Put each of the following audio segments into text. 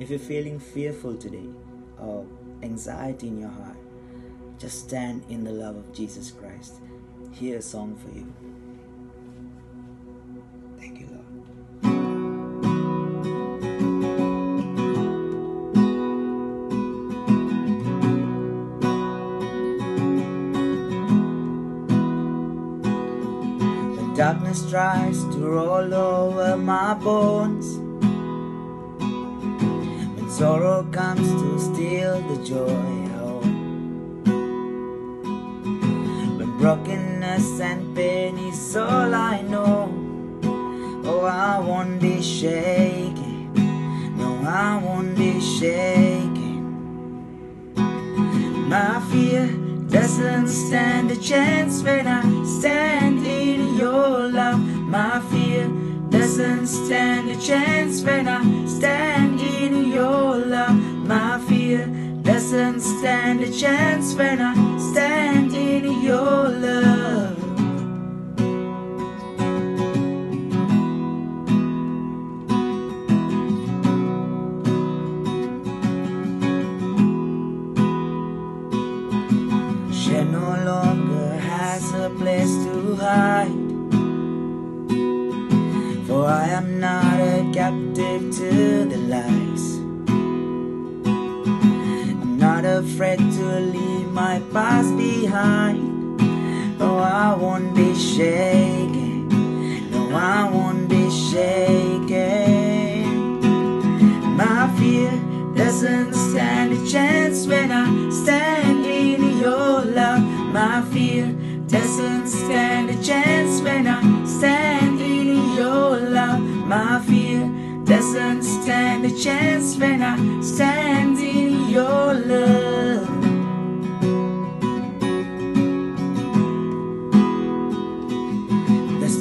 If you're feeling fearful today or anxiety in your heart, just stand in the love of Jesus Christ. Hear a song for you. Thank you, Lord. When darkness tries to roll over my bones, sorrow comes to steal the joy I own, when brokenness and pain is all I know, oh, I won't be shaken. No, I won't be shaken. My fear doesn't stand a chance when I stand in stand a chance when I stand in your love. She no longer has a place to hide. For I am not afraid to leave my past behind. Oh, I won't be shaken. No, I won't be shaken. My fear doesn't stand a chance when I stand in your love. My fear doesn't stand a chance when I stand in your love. My fear doesn't stand a chance when I stand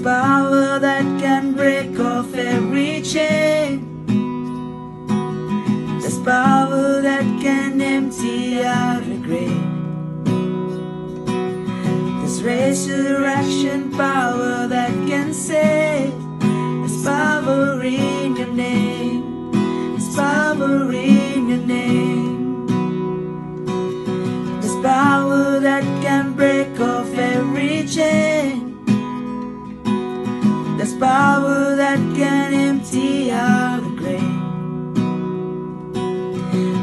power that can break off every chain. There's power that can empty out a grave. There's resurrection power that can save. There's power in your name. There's power in your name. There's power that can break off every chain. Power that can empty out the grave.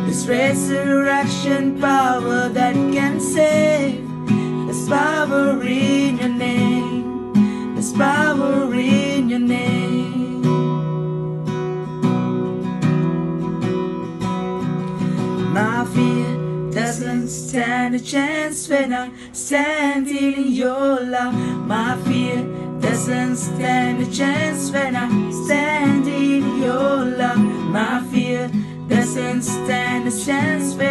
This resurrection power that can save. There's power in your name. There's power in your name. My fear doesn't stand a chance when I stand in your love. My fear doesn't stand a chance when I stand in your love. My fear doesn't stand a chance when